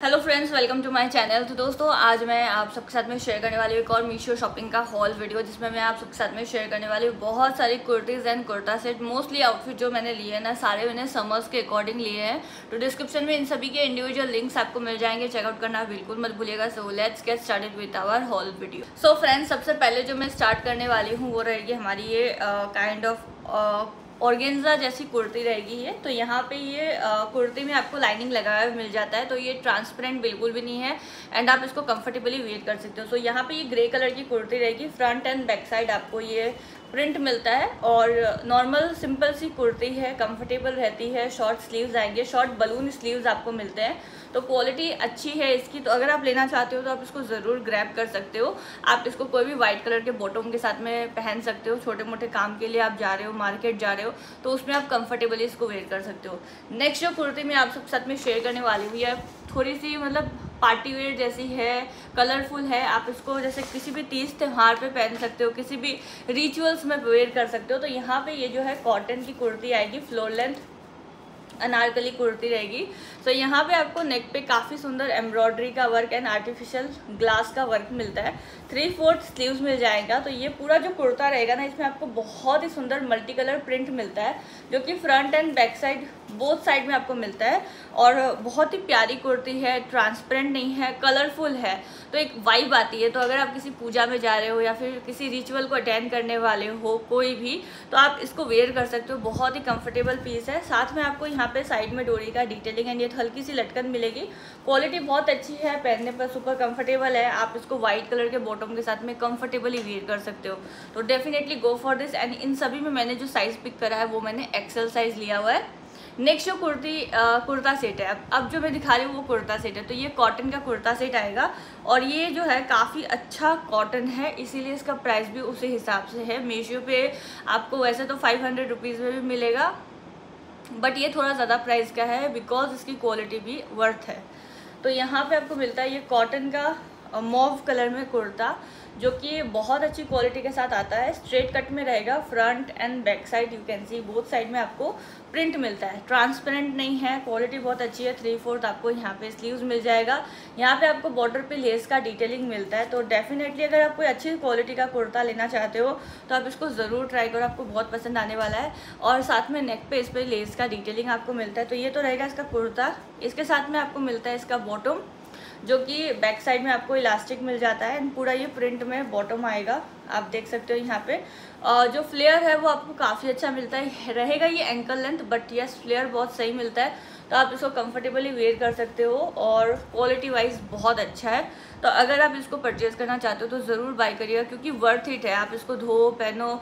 Hello friends welcome to my channel तो दोस्तों, आज मैं आप सबके साथ में शेयर करने वाली हूँ एक और मीशो शॉपिंग का हॉल वीडियो जिसमें मैं आप सबके साथ में शेयर करने वाली हूँ बहुत सारी kurtis and kurta set mostly outfit जो मैंने लिए हैं ना, सारे मैंने समर्स के अकॉर्डिंग लिए हैं। तो डिस्क्रिप्शन में इन सभी के इंडिविजुअल लिंक्स आपको मिल जाएँगे चेकआउट करना बिल्कुल मत भूलिएगा। So let's get started with our haul video so friends सबसे पहले जो मैं स्टार्ट करने वाली हूँ, वो रहेगी हमारी ये काइंड ऑफ़ ऑर्गेन्जा जैसी कुर्ती रहेगी ये। तो यहाँ पे ये कुर्ती में आपको लाइनिंग लगाया हुआ मिल जाता है। तो ये ट्रांसपेरेंट बिल्कुल भी नहीं है एंड आप इसको कंफर्टेबली वेयर कर सकते हो। सो so, यहाँ पे ये ग्रे कलर की कुर्ती रहेगी। फ्रंट एंड बैक साइड आपको ये प्रिंट मिलता है और नॉर्मल, सिंपल सी कुर्ती है कंफर्टेबल रहती है शॉर्ट स्लीव्स आएँगे शॉर्ट बलून स्लीव्स आपको मिलते हैं। तो क्वालिटी अच्छी है इसकी तो अगर आप लेना चाहते हो तो आप इसको ज़रूर ग्रैब कर सकते हो। आप इसको कोई भी वाइट कलर के बॉटम के साथ में पहन सकते हो छोटे मोटे काम के लिए आप जा रहे हो मार्केट जा रहे हो तो उसमें आप कंफर्टेबली इसको वेयर कर सकते हो। नेक्स्ट जो कुर्ती मैं आप सब साथ में शेयर करने वाली हुई है थोड़ी सी मतलब पार्टी वेयर जैसी है कलरफुल है, आप इसको जैसे किसी भी तीज त्यौहार पे पहन सकते हो, किसी भी रिचुअल्स में वेयर कर सकते हो तो यहाँ पे ये जो है कॉटन की कुर्ती आएगी फ्लोर लेंथ अनारकली कुर्ती रहेगी। तो यहाँ पे आपको नेक पे काफ़ी सुंदर एम्ब्रॉयडरी का वर्क एंड आर्टिफिशियल ग्लास का वर्क मिलता है। थ्री फोर्थ स्लीव्स मिल जाएगा। तो ये पूरा जो कुर्ता रहेगा ना, इसमें आपको बहुत ही सुंदर मल्टी कलर प्रिंट मिलता है, जो कि front and back side both side में आपको मिलता है। और बहुत ही प्यारी कुर्ती है ट्रांसपेरेंट नहीं है कलरफुल है। तो एक वाइब आती है। तो अगर आप किसी पूजा में जा रहे हो या फिर किसी रिचुअल को अटेंड करने वाले हो, कोई भी तो आप इसको वेयर कर सकते हो। बहुत ही कंफर्टेबल पीस है। साथ में आपको यहाँ पे साइड में डोरी का डिटेलिंग एंड ये हल्की सी लटकन मिलेगी। क्वालिटी बहुत अच्छी है, पहनने पर सुपर कंफर्टेबल है। आप इसको व्हाइट कलर के बॉटम के साथ में कंफर्टेबली वेयर कर सकते हो। तो definitely go for this and इन सभी में मैंने जो साइज़ पिक करा है, वो मैंने एक्सेल साइज़ लिया हुआ है। नेक्स्ट जो कुर्ती कुर्ता सेट है। अब अब जो मैं दिखा रही हूँ वो कुर्ता सेट है। तो ये कॉटन का कुर्ता सेट आएगा और ये जो है काफ़ी अच्छा कॉटन है, इसीलिए इसका प्राइस भी उसी हिसाब से है। मीशो पे आपको वैसे तो फाइव हंड्रेड रुपीज़ में भी मिलेगा। बट ये थोड़ा ज़्यादा प्राइस का है बिकॉज़ इसकी क्वालिटी भी वर्थ है। तो यहाँ पे आपको मिलता है ये कॉटन का मॉव कलर में कुर्ता। जो कि बहुत अच्छी क्वालिटी के साथ आता है। स्ट्रेट कट में रहेगा front end back side you can see both side में आपको प्रिंट मिलता है। ट्रांसपेरेंट नहीं है क्वालिटी बहुत अच्छी है थ्री फोर्थ आपको यहाँ पे स्लीव्स मिल जाएगा। यहाँ पे आपको बॉर्डर पे लेस का डिटेलिंग मिलता है तो डेफिनेटली अगर आप कोई अच्छी क्वालिटी का कुर्ता लेना चाहते हो तो आप इसको ज़रूर ट्राई करो, आपको बहुत पसंद आने वाला है। और साथ में नेक पे इस पर लेस का डिटेलिंग आपको मिलता है तो ये तो रहेगा इसका कुर्ता। इसके साथ में आपको मिलता है इसका बॉटम जो कि बैक साइड में आपको इलास्टिक मिल जाता है एंड पूरा ये प्रिंट में बॉटम आएगा। आप देख सकते हो यहाँ पे। और जो फ्लेयर है वो आपको काफ़ी अच्छा मिलता है। रहेगा ये ankle length but yes flare बहुत सही मिलता है। तो आप इसको कंफर्टेबली वेयर कर सकते हो और क्वालिटी वाइज बहुत अच्छा है। तो अगर आप इसको परचेज़ करना चाहते हो तो ज़रूर बाई करिएगा, क्योंकि वर्थ इट है। आप इसको धो, पहनो,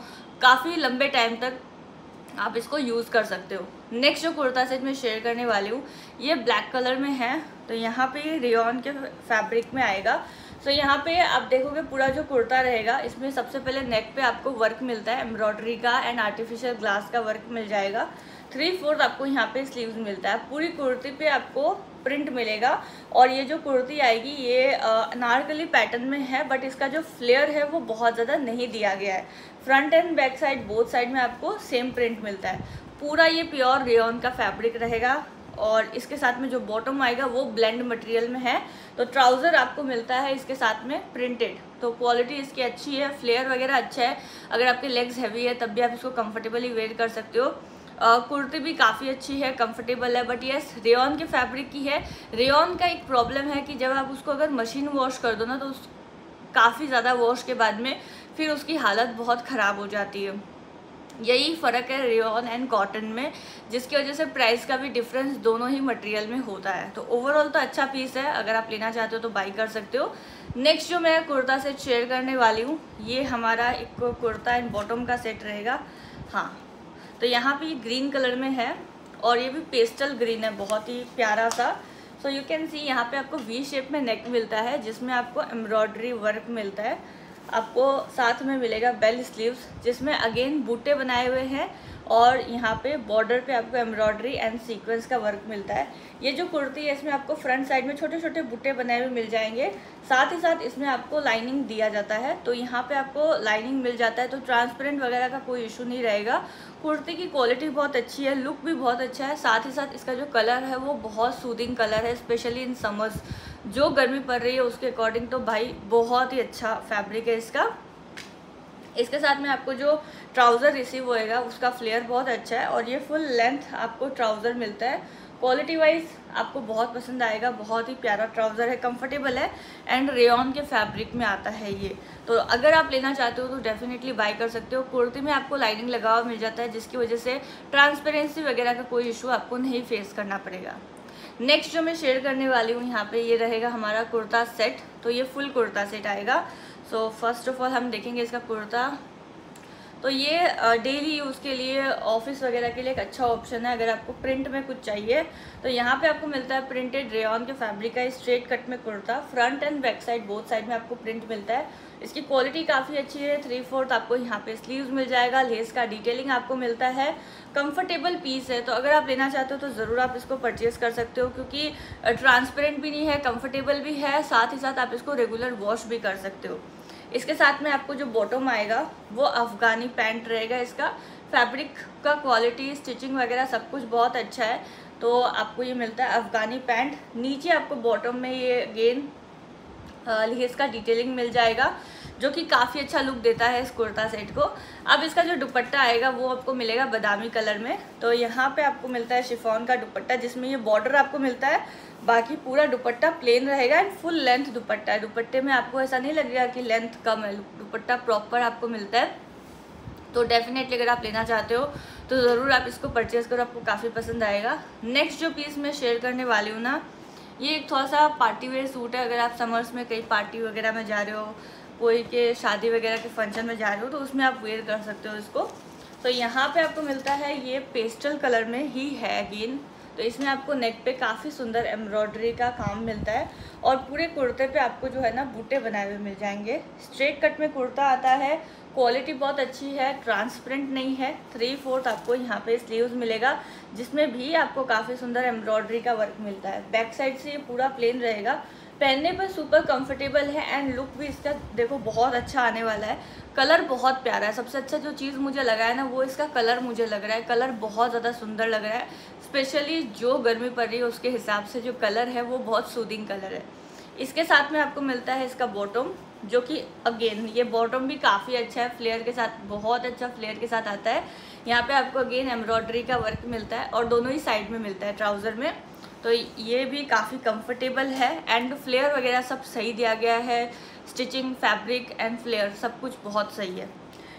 काफ़ी लंबे टाइम तक आप इसको यूज़ कर सकते हो। नेक्स्ट जो कुर्ता सेट मैं शेयर करने वाली हूँ, ये ब्लैक कलर में है। तो यहाँ पे रेयन के फैब्रिक में आएगा। तो यहाँ पे आप देखोगे पूरा जो कुर्ता रहेगा, इसमें सबसे पहले नेक पे आपको वर्क मिलता है। एम्ब्रॉयडरी का एंड आर्टिफिशियल ग्लास का वर्क मिल जाएगा। थ्री फोर्थ आपको यहाँ पे स्लीव्स मिलता है। पूरी कुर्ती पे आपको प्रिंट मिलेगा। और ये जो कुर्ती आएगी, ये अनारकली पैटर्न में है बट इसका जो फ्लेयर है, वो बहुत ज़्यादा नहीं दिया गया है। Front end back side both side में आपको सेम प्रिंट मिलता है। पूरा ये प्योर रेन का फैब्रिक रहेगा और इसके साथ में जो बॉटम आएगा, वो ब्लेंड मटेरियल में है। तो ट्राउज़र आपको मिलता है इसके साथ में प्रिंटेड तो क्वालिटी इसकी अच्छी है फ्लेयर वगैरह अच्छा है। अगर आपके लेग्स हैवी है, तब भी आप इसको कंफर्टेबली वेयर कर सकते हो। कुर्ती भी काफ़ी अच्छी है कंफर्टेबल है बट यस रेयन के फैब्रिक की है। रेयन का एक प्रॉब्लम है कि जब आप उसको अगर मशीन वॉश कर दो ना तो उस काफ़ी ज़्यादा वॉश के बाद में फिर उसकी हालत बहुत ख़राब हो जाती है। यही फ़र्क है रेयन एंड कॉटन में, जिसकी वजह से प्राइस का भी डिफरेंस दोनों ही मटेरियल में होता है। तो ओवरऑल तो अच्छा पीस है, अगर आप लेना चाहते हो तो बाई कर सकते हो। नेक्स्ट जो मैं कुर्ता सेट शेयर करने वाली हूँ, ये हमारा एक कुर्ता एंड बॉटम का सेट रहेगा। हाँ तो यहाँ पे ये ग्रीन कलर में है और ये भी पेस्टल ग्रीन है, बहुत ही प्यारा सा। सो यू कैन सी यहाँ पे आपको वी शेप में नेक मिलता है, जिसमें आपको एम्ब्रॉयडरी वर्क मिलता है। आपको साथ में मिलेगा बेल स्लीव्स जिसमें अगेन बूटे बनाए हुए हैं और यहाँ पे बॉर्डर पे आपको एम्ब्रॉयडरी एंड सीक्वेंस का वर्क मिलता है। ये जो कुर्ती है, इसमें आपको फ्रंट साइड में छोटे छोटे बुट्टे बनाए हुए मिल जाएँगे। साथ ही साथ इसमें आपको लाइनिंग दिया जाता है। तो यहाँ पे आपको लाइनिंग मिल जाता है तो ट्रांसपेरेंट वगैरह का कोई इशू नहीं रहेगा। कुर्ती की क्वालिटी बहुत अच्छी है लुक भी बहुत अच्छा है। साथ ही साथ इसका जो कलर है, वो बहुत सूदिंग कलर है स्पेशली इन समर्स जो गर्मी पड़ रही है, उसके अकॉर्डिंग तो भाई बहुत ही अच्छा फैब्रिक है इसका। इसके साथ में आपको जो ट्राउज़र रिसीव होएगा, उसका फ्लेयर बहुत अच्छा है और ये फुल लेंथ आपको ट्राउज़र मिलता है। क्वालिटी वाइज आपको बहुत पसंद आएगा, बहुत ही प्यारा ट्राउज़र है कंफर्टेबल है एंड रेन के फैब्रिक में आता है ये। तो अगर आप लेना चाहते हो तो डेफिनेटली बाय कर सकते हो। कुर्ती में आपको लाइनिंग लगा हुआ मिल जाता है, जिसकी वजह से ट्रांसपेरेंसी वगैरह का कोई इशू आपको नहीं फेस करना पड़ेगा। नेक्स्ट जो मैं शेयर करने वाली हूँ, यहाँ पे ये रहेगा हमारा कुर्ता सेट तो ये फुल कुर्ता सेट आएगा। सो फ़र्स्ट ऑफ़ ऑल हम देखेंगे इसका कुर्ता। तो ये डेली यूज़ के लिए ऑफ़िस वगैरह के लिए एक अच्छा ऑप्शन है, अगर आपको प्रिंट में कुछ चाहिए। तो यहाँ पे आपको मिलता है प्रिंटेड रेन के फैब्रिक का स्ट्रेट कट में kurta. Front end back side both side में आपको प्रिंट मिलता है। इसकी क्वालिटी काफ़ी अच्छी है थ्री फोर्थ आपको यहाँ पे स्लीव्स मिल जाएगा लेस का डिटेलिंग आपको मिलता है। कंफर्टेबल पीस है तो अगर आप लेना चाहते हो तो ज़रूर आप इसको परचेज़ कर सकते हो, क्योंकि ट्रांसपेरेंट भी नहीं है कंफर्टेबल भी है, साथ ही साथ आप इसको रेगुलर वॉश भी कर सकते हो। इसके साथ में आपको जो बॉटम आएगा, वो अफ़गानी पैंट रहेगा इसका। फैब्रिक का क्वालिटी स्टिचिंग वगैरह सब कुछ बहुत अच्छा है। तो आपको ये मिलता है अफ़गानी पैंट नीचे आपको बॉटम में ये गेंद लेस का डिटेलिंग मिल जाएगा। जो कि काफ़ी अच्छा लुक देता है इस कुर्ता सेट को। अब इसका जो दुपट्टा आएगा, वो आपको मिलेगा बादामी कलर में। तो यहाँ पे आपको मिलता है शिफॉन का दुपट्टा, जिसमें ये बॉर्डर आपको मिलता है। बाकी पूरा दुपट्टा प्लेन रहेगा एंड फुल लेंथ दुपट्टा है। दुपट्टे में आपको ऐसा नहीं लगेगा कि लेंथ कम है, दुपट्टा प्रॉपर आपको मिलता है। तो डेफिनेटली अगर आप लेना चाहते हो तो ज़रूर आप इसको परचेज़ करो, आपको काफ़ी पसंद आएगा। नेक्स्ट जो पीस मैं शेयर करने वाली हूँ ना, ये एक थोड़ा सा पार्टी वेयर सूट है। अगर आप समर्स में कहीं पार्टी वगैरह में जा रहे हो कोई के शादी वगैरह के फ़ंक्शन में जा रहे हो तो उसमें आप वेयर कर सकते हो इसको। तो यहाँ पे आपको मिलता है ये पेस्टल कलर में ही है अगेन तो इसमें आपको नेक पे काफ़ी सुंदर एम्ब्रॉयडरी का काम मिलता है और पूरे कुर्ते पे आपको जो है ना बूटे बनाए हुए मिल जाएँगे। स्ट्रेट कट में कुर्ता आता है क्वालिटी बहुत अच्छी है ट्रांसपेरेंट नहीं है। थ्री फोर्थ आपको यहाँ पे स्लीव्स मिलेगा, जिसमें भी आपको काफ़ी सुंदर एम्ब्रॉयडरी का वर्क मिलता है। बैक साइड से ये पूरा प्लेन रहेगा। पहनने पर सुपर कंफर्टेबल है एंड लुक भी इसका देखो बहुत अच्छा आने वाला है। कलर बहुत प्यारा है। सबसे अच्छा जो चीज़ मुझे लगा है ना, वो इसका कलर मुझे लग रहा है। कलर बहुत ज़्यादा सुंदर लग रहा है। स्पेशली जो गर्मी पड़ रही है, उसके हिसाब से जो कलर है, वो बहुत सूदिंग कलर है। इसके साथ में आपको मिलता है इसका बॉटम जो कि अगेन ये बॉटम भी काफ़ी अच्छा है। फ्लेयर के साथ, बहुत अच्छा फ्लेयर के साथ आता है। यहाँ पे आपको अगेन एम्ब्रॉयडरी का वर्क मिलता है और दोनों ही साइड में मिलता है ट्राउज़र में। तो ये भी काफ़ी कंफर्टेबल है एंड फ्लेयर वगैरह सब सही दिया गया है स्टिचिंग फैब्रिक एंड फ्लेयर सब कुछ बहुत सही है।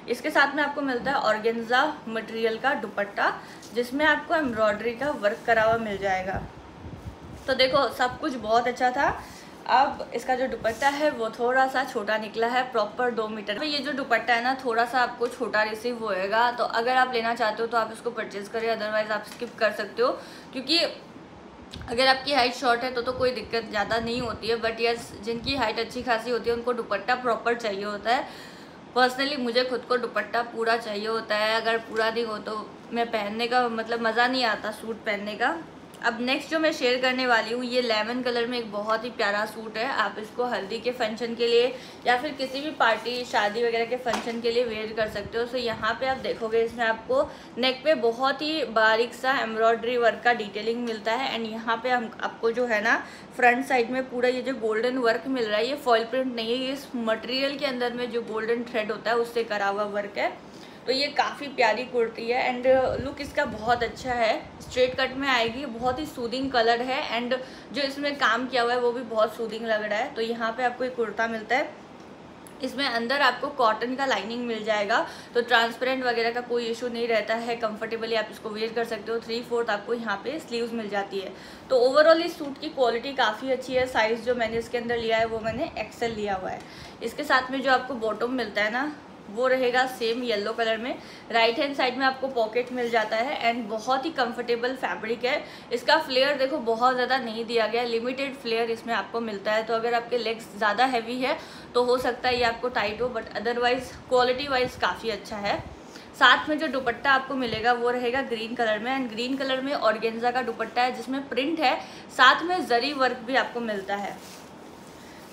इसके साथ में आपको मिलता है ऑर्गेन्जा मटेरियल का दुपट्टा, जिसमें आपको एम्ब्रॉयडरी का वर्क करा हुआ मिल जाएगा। तो देखो, सब कुछ बहुत अच्छा था। अब इसका जो दुपट्टा है, वो थोड़ा सा छोटा निकला है प्रॉपर दो मीटर। ये जो दुपट्टा है ना, थोड़ा सा आपको छोटा रिसीव होएगा। तो अगर आप लेना चाहते हो तो आप इसको परचेज़ करें अदरवाइज़ आप स्किप कर सकते हो। क्योंकि अगर आपकी हाइट शॉर्ट है तो तो कोई दिक्कत ज़्यादा नहीं होती है बट यस जिनकी हाइट अच्छी खासी होती है, उनको दुपट्टा प्रॉपर चाहिए होता है। पर्सनली मुझे खुद को दुपट्टा पूरा चाहिए होता है। अगर पूरा नहीं हो तो मैं पहनने का मतलब मज़ा नहीं आता, सूट पहनने का। अब नेक्स्ट जो मैं शेयर करने वाली हूँ, ये लेमन कलर में एक बहुत ही प्यारा सूट है। आप इसको हल्दी के फ़ंक्शन के लिए या फिर किसी भी पार्टी शादी वगैरह के फ़ंक्शन के लिए वेयर कर सकते हो। सो यहाँ पे आप देखोगे, इसमें आपको नेक पे बहुत ही बारीक सा एम्ब्रॉयडरी वर्क का डिटेलिंग मिलता है। एंड यहाँ पे हम, आपको जो है ना फ्रंट साइड में पूरा ये जो गोल्डन वर्क मिल रहा है, ये फॉल प्रिंट नहीं है। ये इस मटेरियल के अंदर में जो गोल्डन थ्रेड होता है, उससे करा हुआ वर्क है। तो ये काफ़ी प्यारी कुर्ती है एंड लुक इसका बहुत अच्छा है। स्ट्रेट कट में आएगी, बहुत ही सूदिंग कलर है एंड जो इसमें काम किया हुआ है वो भी बहुत सूदिंग लग रहा है। तो यहाँ पे आपको एक कुर्ता मिलता है। इसमें अंदर आपको कॉटन का लाइनिंग मिल जाएगा। तो ट्रांसपेरेंट वगैरह का कोई इशू नहीं रहता है, कंफर्टेबली आप इसको वेयर कर सकते हो। थ्री फोर्थ आपको यहाँ पे स्लीव्स मिल जाती है। तो ओवरऑल इस सूट की क्वालिटी काफ़ी अच्छी है। साइज़ जो मैंने इसके अंदर लिया है वो मैंने एक्सेल लिया हुआ है। इसके साथ में जो आपको बॉटम मिलता है ना वो रहेगा सेम येलो कलर में। राइट हैंड साइड में आपको पॉकेट मिल जाता है एंड बहुत ही कंफर्टेबल फैब्रिक है। इसका फ्लेयर देखो, बहुत ज़्यादा नहीं दिया गया लिमिटेड फ्लेयर इसमें आपको मिलता है। तो अगर आपके लेग्स ज़्यादा हैवी है तो हो सकता है ये आपको टाइट हो बट अदरवाइज़ क्वालिटी वाइज काफ़ी अच्छा है। साथ में जो दुपट्टा आपको मिलेगा, वो रहेगा ग्रीन कलर में। एंड ग्रीन कलर में ऑर्गेन्जा का दुपट्टा है, जिसमें प्रिंट है। साथ में जरी वर्क भी आपको मिलता है।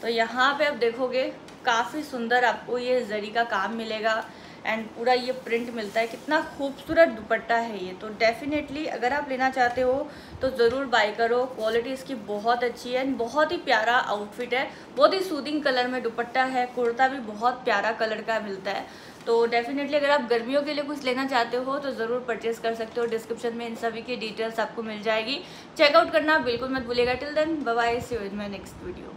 तो यहाँ पे आप देखोगे काफ़ी सुंदर आपको ये जरी का काम मिलेगा एंड पूरा ये प्रिंट मिलता है। कितना खूबसूरत दुपट्टा है ये। तो डेफिनेटली अगर आप लेना चाहते हो तो ज़रूर बाय करो। क्वालिटी इसकी बहुत अच्छी है एंड बहुत ही प्यारा आउटफिट है। बहुत ही सूदिंग कलर में दुपट्टा है। कुर्ता भी बहुत प्यारा कलर का मिलता है। तो डेफिनेटली अगर आप गर्मियों के लिए कुछ लेना चाहते हो तो ज़रूर परचेज कर सकते हो। डिस्क्रिप्शन में इन सभी की डिटेल्स आपको मिल जाएगी। चेकआउट करना बिल्कुल मत भूलेगा till then bye see with my next video